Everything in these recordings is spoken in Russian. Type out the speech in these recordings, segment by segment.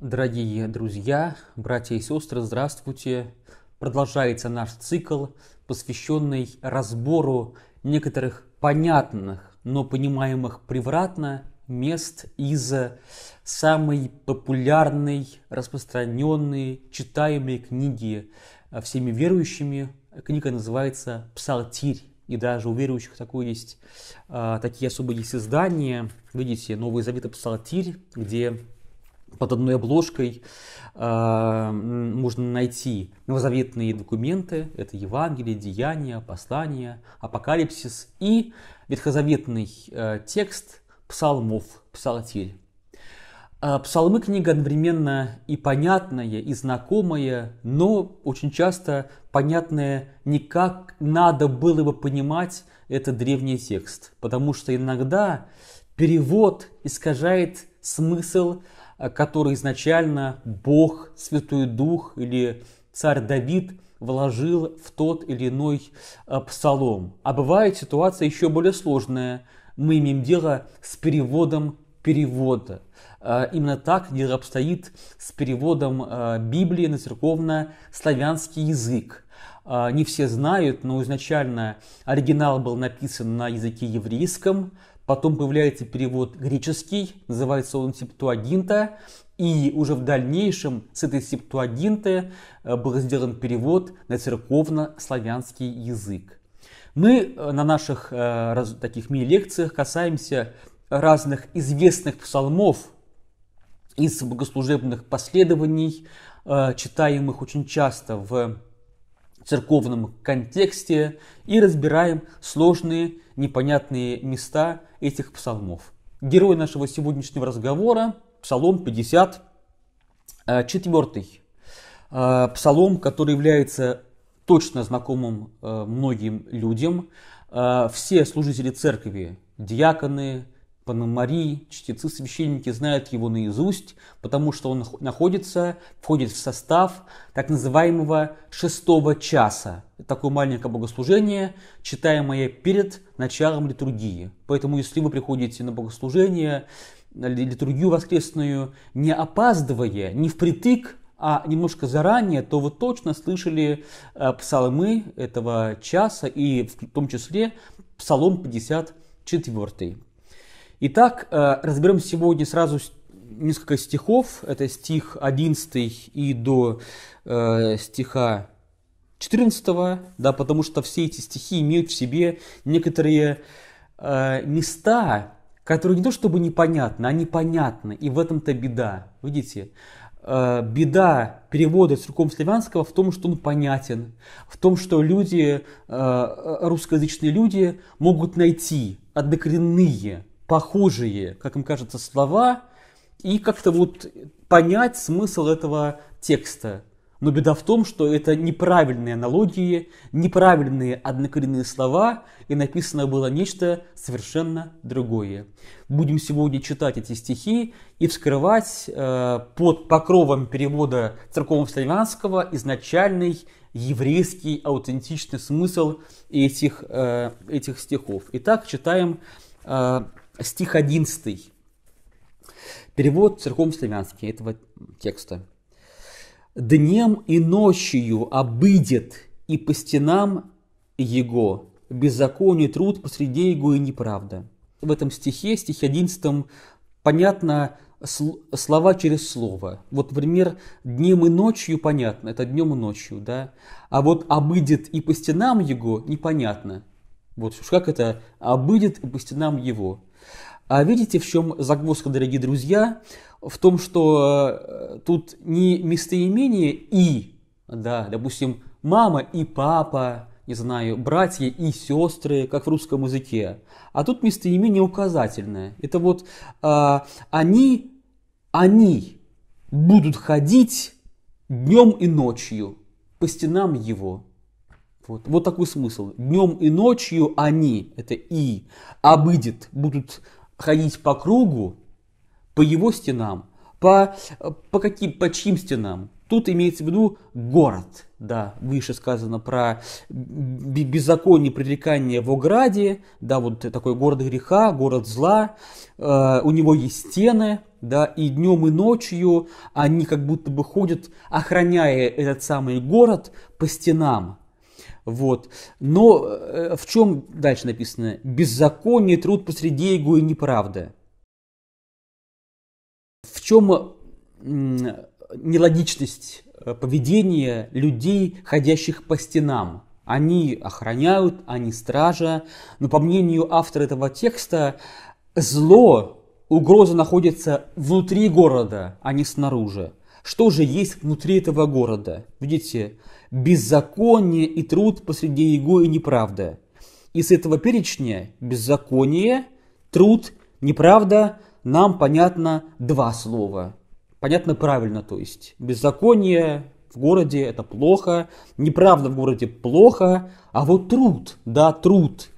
Дорогие друзья, братья и сестры, здравствуйте! Продолжается наш цикл, посвященный разбору некоторых понятных, но понимаемых превратно мест из самой популярной, распространенной, читаемой книги всеми верующими. Книга называется «Псалтирь». И даже у верующих такое есть, а, такие особые есть издания. Видите, Новый Завет и Псалтирь, где под одной обложкой э, можно найти новозаветные документы, это Евангелие, Деяния, Послания, Апокалипсис и ветхозаветный э, текст псалмов, псалтирь. Э, псалмы книга одновременно и понятная, и знакомая, но очень часто понятная не как надо было бы понимать этот древний текст, потому что иногда перевод искажает смысл который изначально Бог, Святой Дух или царь Давид вложил в тот или иной э, псалом. А бывает ситуация еще более сложная. Мы имеем дело с переводом перевода. Э, именно так дело обстоит с переводом Библии на церковно-славянский язык. Не все знают, но изначально оригинал был написан на языке еврейском, Потом появляется перевод греческий, называется он Септуагинта. И уже в дальнейшем с этой Септуагинты э, был сделан перевод на церковно-славянский язык. Мы э, на наших э, таких мини-лекциях касаемся разных известных псалмов из богослужебных последований, читаемых очень часто в церковном контексте и разбираем сложные, непонятные места этих псалмов. Герой нашего сегодняшнего разговора – Псалом 54. Э, псалом, который является точно знакомым э, многим людям. Э, все служители церкви, диаконы, Пономари, чтецы, священники знают его наизусть, потому что он находится, входит в состав так называемого шестого часа. Такое маленькое богослужение, читаемое перед началом литургии. Поэтому, если вы приходите на богослужение, на литургию воскресную, не опаздывая, не впритык, а немножко заранее, то вы точно слышали э, псалмы этого часа и в том числе псалом 54. Итак, э, разберем сегодня сразу несколько стихов. Это стих 11 и до э, стиха 14, да, потому что все эти стихи имеют в себе некоторые э, места, которые не то чтобы непонятны, а непонятны. И в этом-то беда. Видите, беда перевода церковно-славянского в том, что он понятен, в том, что люди, русскоязычные люди могут найти однокоренные похожие, как им кажется, слова и как-то вот понять смысл этого текста. Но беда в том, что это неправильные аналогии, неправильные однокоренные слова, и написано было нечто совершенно другое. Будем сегодня читать эти стихи и вскрывать э, под покровом перевода церковно-славянского изначальный еврейский аутентичный смысл этих, э, этих стихов. Итак, читаем э, стих 11. Перевод церковно-славянский этого текста. «Днем и ночью обыдет и по стенам его беззаконие, труд посреди его и неправда». В этом стихе, стихе 11, понятно слова через слово. Вот, например, днем и ночью понятно, это днем и ночью, да. А вот обыдет и по стенам его непонятно. Вот как это обыдет и по стенам его. А видите, в чем загвоздка, дорогие друзья? В том, что э, тут не местоимение «и», да, допустим, мама и папа, не знаю, братья и сестры, как в русском языке. А тут местоимение указательное. Это вот а, они, они будут ходить днем и ночью по стенам его. Вот, вот такой смысл. Днем и ночью они, это и, обыдет, будут ходить по кругу, по его стенам, по, по, каким, по чьим стенам? Тут имеется в виду город, да, выше сказано про беззаконие привлекания в Ограде, да, вот такой город греха, город зла, э, у него есть стены, да, и днем и ночью они как будто бы ходят, охраняя этот самый город по стенам. Вот. Но э, в чем дальше написано? Беззаконие, труд посреди его и неправда. В чем нелогичность э, поведения людей, ходящих по стенам? Они охраняют, они стража, но по мнению автора этого текста, зло, угроза находится внутри города, а не снаружи. Что же есть внутри этого города? Видите, беззаконие и труд посреди его и неправда. Из этого перечня беззаконие, труд, неправда нам понятно два слова. Понятно правильно, то есть беззаконие в городе это плохо, неправда в городе плохо, а вот труд, да, труд.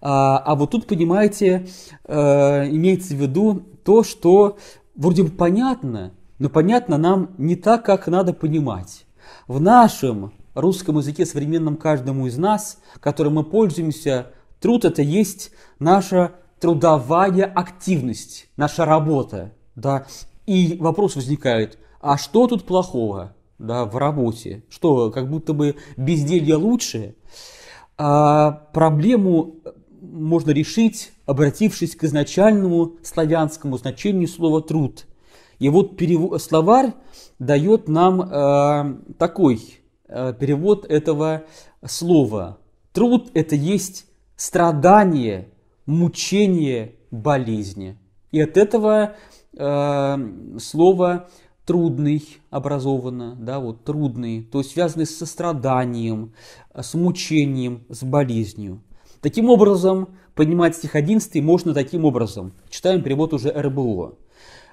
А, а вот тут, понимаете, э, имеется в виду то, что вроде бы понятно, но понятно нам не так, как надо понимать. В нашем русском языке, современном каждому из нас, которым мы пользуемся, труд это есть наша трудовая активность, наша работа. Да? И вопрос возникает, а что тут плохого да, в работе? Что, как будто бы безделье лучше? А проблему можно решить, обратившись к изначальному славянскому значению слова «труд». И вот перев... словарь дает нам э, такой э, перевод этого слова. Труд – это есть страдание, мучение, болезни. И от этого э, слова трудный образовано, да, вот трудный, то есть связанный с состраданием, с мучением, с болезнью. Таким образом, понимать стих 11 можно таким образом. Читаем перевод уже РБО.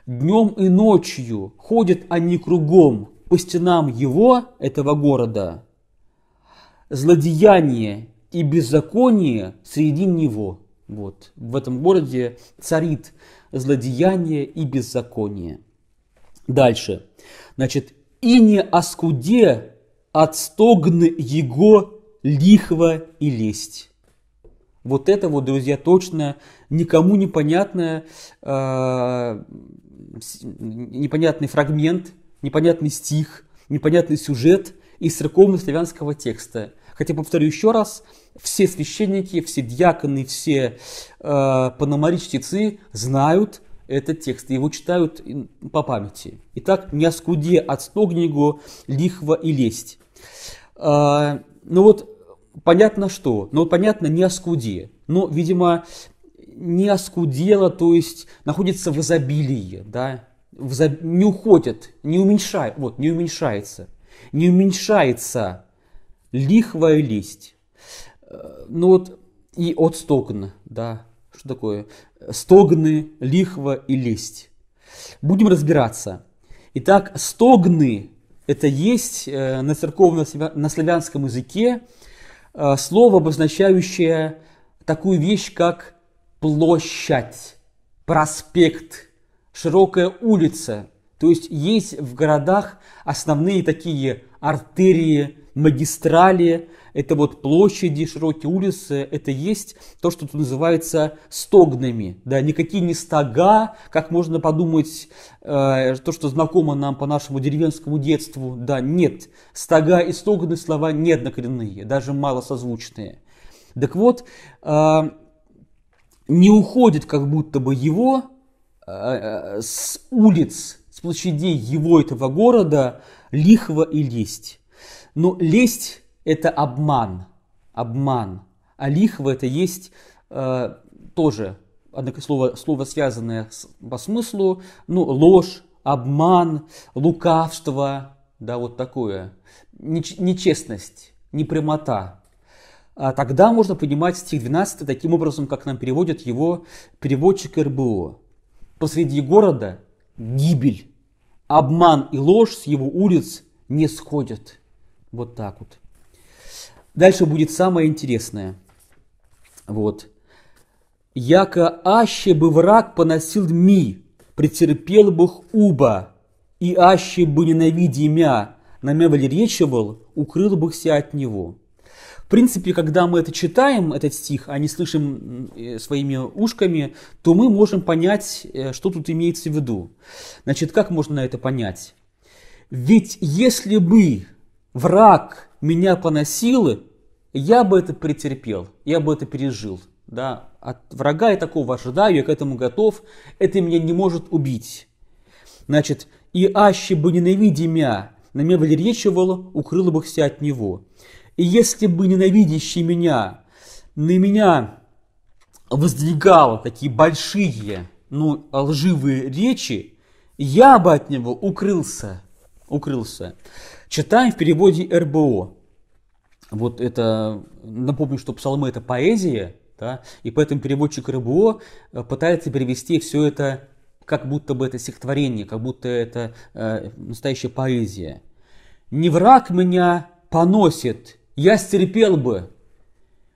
Днем и ночью ходят они кругом по стенам его, этого города. Злодеяние и беззаконие среди него. Вот. В этом городе царит злодеяние и беззаконие. Дальше. Значит, и не оскуде от стогны его лихва и лесть. Вот это вот, друзья, точно никому непонятное э, непонятный фрагмент, непонятный стих, непонятный сюжет из церковно-славянского текста. Хотя, повторю еще раз, все священники, все диаконы, все э, пономари-чтецы знают этот текст, его читают по памяти. Итак, «Не оскуде от стогнигу лихва и лесть». Э, ну вот, понятно что, ну понятно не оскуде. Но, видимо, не оскудело, то есть находится в изобилии, да, в заб... не уходит, не уменьшает, вот, не уменьшается, не уменьшается лихва и листь. Э, ну вот и от стогн, да, что такое? Стогны, лихва и лесть. Будем разбираться. Итак, стогны – это есть э, на церковном, на славянском языке э, слово, обозначающее такую вещь, как площадь, проспект, широкая улица. То есть есть в городах основные такие артерии, магистрали, это вот площади, широкие улицы, это есть то, что тут называется стогнами. Да, никакие не стога, как можно подумать, э, то, что знакомо нам по нашему деревенскому детству. Да, нет. Стога и стогны слова не однокоренные, даже малосозвучные. Так вот, э, не уходит как будто бы его э, э, с улиц, с площадей его этого города лихва и лесть. Но лесть – это обман, обман, а лихва – это есть э, тоже однако слово, слово связанное с, по смыслу, ну, ложь, обман, лукавство, да, вот такое, нечестность, непрямота тогда можно понимать стих 12 таким образом, как нам переводит его переводчик РБО. Посреди города гибель, обман и ложь с его улиц не сходят. Вот так вот. Дальше будет самое интересное. Вот. Яко аще бы враг поносил ми, претерпел бы уба, и аще бы ненавидя мя, намя речевал, укрыл бы от него. В принципе, когда мы это читаем, этот стих, а не слышим э, своими ушками, то мы можем понять, э, что тут имеется в виду. Значит, как можно это понять? Ведь если бы враг меня поносил, я бы это претерпел, я бы это пережил. Да? От врага я такого ожидаю, я к этому готов, это меня не может убить. Значит, и аще бы ненавидя меня, на меня велеречивало, укрыло бы все от него. И если бы ненавидящий меня на меня воздвигал такие большие, ну, лживые речи, я бы от него укрылся, укрылся. Читаем в переводе РБО. Вот это, напомню, что псалмы это поэзия, да, и поэтому переводчик РБО э, пытается перевести все это как будто бы это стихотворение, как будто это э, настоящая поэзия. «Не враг меня поносит, я стерпел бы.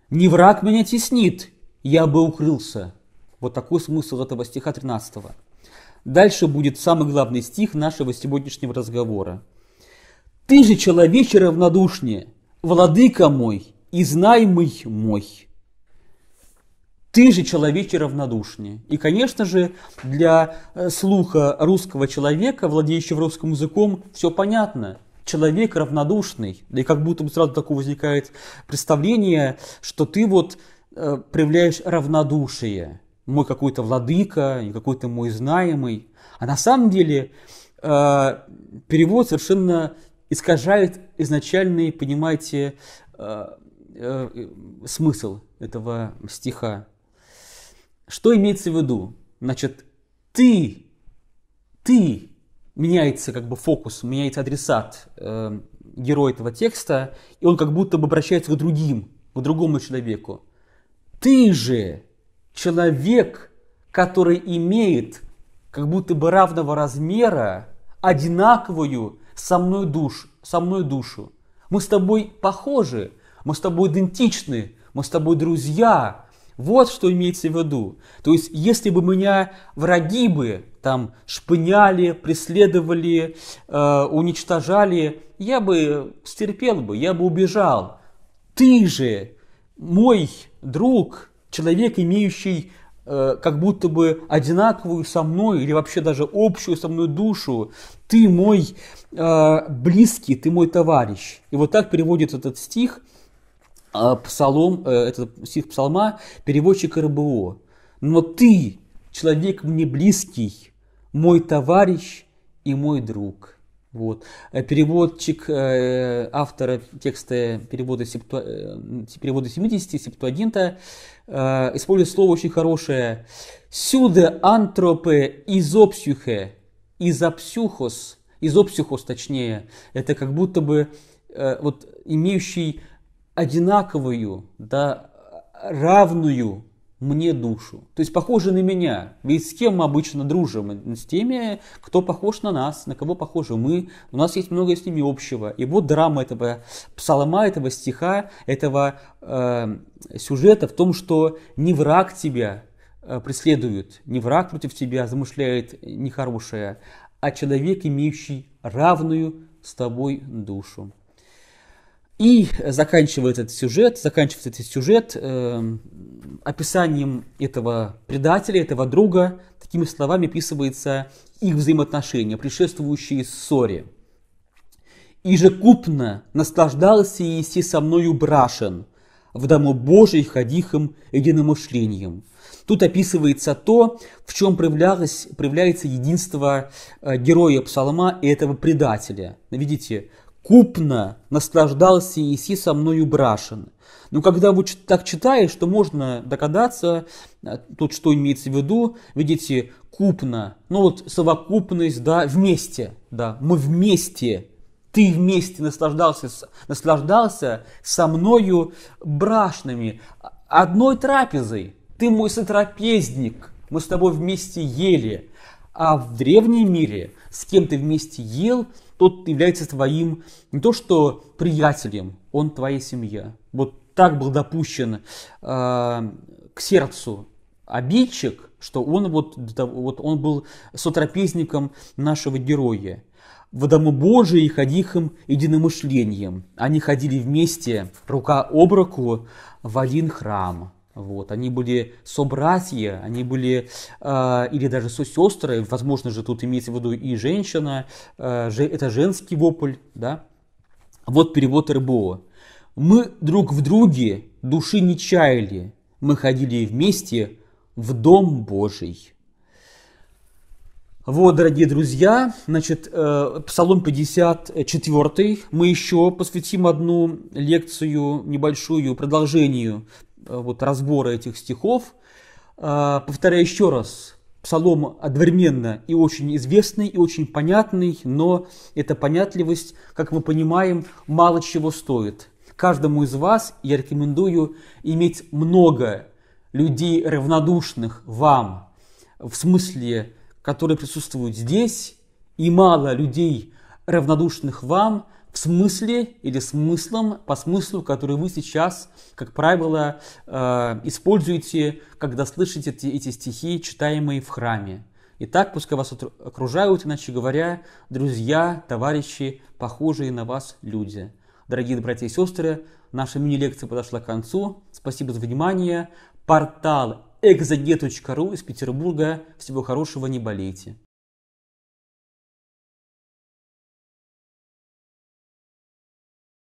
Не враг меня теснит, я бы укрылся». Вот такой смысл этого стиха 13. Дальше будет самый главный стих нашего сегодняшнего разговора. «Ты же человече равнодушнее, владыка мой и знаймый мой». Ты же человече равнодушнее. И, конечно же, для э, слуха русского человека, владеющего русским языком, все понятно. Человек равнодушный. И как будто бы сразу такое возникает представление, что ты вот э, проявляешь равнодушие. Мой какой-то владыка, какой-то мой знаемый. А на самом деле э, перевод совершенно искажает изначальный, понимаете, э, э, смысл этого стиха. Что имеется в виду? Значит, ты, ты, меняется как бы фокус, меняется адресат э, героя этого текста, и он как будто бы обращается к другим, к другому человеку. Ты же человек, который имеет как будто бы равного размера, одинаковую со мной душу, со мной душу. Мы с тобой похожи, мы с тобой идентичны, мы с тобой друзья, вот что имеется в виду. То есть, если бы меня враги бы там шпыняли, преследовали, э, уничтожали, я бы стерпел бы, я бы убежал. Ты же, мой друг, человек, имеющий э, как будто бы одинаковую со мной или вообще даже общую со мной душу, ты мой э, близкий, ты мой товарищ. И вот так переводит этот стих – псалом, э, это стих псалма, переводчик РБО. Но ты, человек мне близкий, мой товарищ и мой друг. Вот. Э, переводчик э, автора текста перевода, септу, перевода 70, септуагинта, использует слово очень хорошее. Сюда антропе изопсюхе, изопсюхос, изопсюхос точнее, это как будто бы вот имеющий одинаковую, да, равную мне душу. То есть похожи на меня. Ведь с кем мы обычно дружим? С теми, кто похож на нас, на кого похожи мы. У нас есть много с ними общего. И вот драма этого псалма, этого стиха, этого э, сюжета в том, что не враг тебя э, преследует, не враг против тебя замышляет нехорошее, а человек, имеющий равную с тобой душу. И заканчивает этот сюжет, заканчивается этот сюжет э, описанием этого предателя, этого друга. Такими словами описывается их взаимоотношения, предшествующие ссоре. «И же купно наслаждался Иисей со мною брашен, в дому Божий ходихом единомышлением». Тут описывается то, в чем проявлялось, проявляется единство э, героя псалма и этого предателя. Видите, купно наслаждался Иси со мною брашен. Но когда вы так читаешь, то можно догадаться, э, тут что имеется в виду, видите, купно, ну вот совокупность, да, вместе, да, мы вместе, ты вместе наслаждался, наслаждался со мною брашными, одной трапезой, ты мой сотрапезник, мы с тобой вместе ели, а в древнем мире с кем ты вместе ел, тот является твоим не то что приятелем, он твоя семья. Вот так был допущен э, к сердцу обидчик, что он вот, вот он был сотрапезником нашего героя. в Дому Божий ходих им единомышлением. Они ходили вместе, рука об руку, в один храм. Вот. Они были собратья, они были, э, или даже сестры, возможно же тут имеется в виду и женщина, э, это женский вопль, да. Вот перевод РБО. Мы друг в друге души не чаяли, мы ходили вместе в Дом Божий. Вот, дорогие друзья, значит, э, Псалом 54, мы еще посвятим одну лекцию небольшую, продолжению вот, разбора этих стихов. Э, повторяю еще раз, Псалом одновременно и очень известный, и очень понятный, но эта понятливость, как мы понимаем, мало чего стоит. Каждому из вас я рекомендую иметь много людей равнодушных вам, в смысле которые присутствуют здесь, и мало людей, равнодушных вам, в смысле или смыслом, по смыслу, который вы сейчас, как правило, э, используете, когда слышите эти, эти стихи, читаемые в храме. Итак, пускай вас окружают, иначе говоря, друзья, товарищи, похожие на вас люди. Дорогие братья и сестры, наша мини-лекция подошла к концу. Спасибо за внимание. Портал exoget.ru из Петербурга. Всего хорошего, не болейте.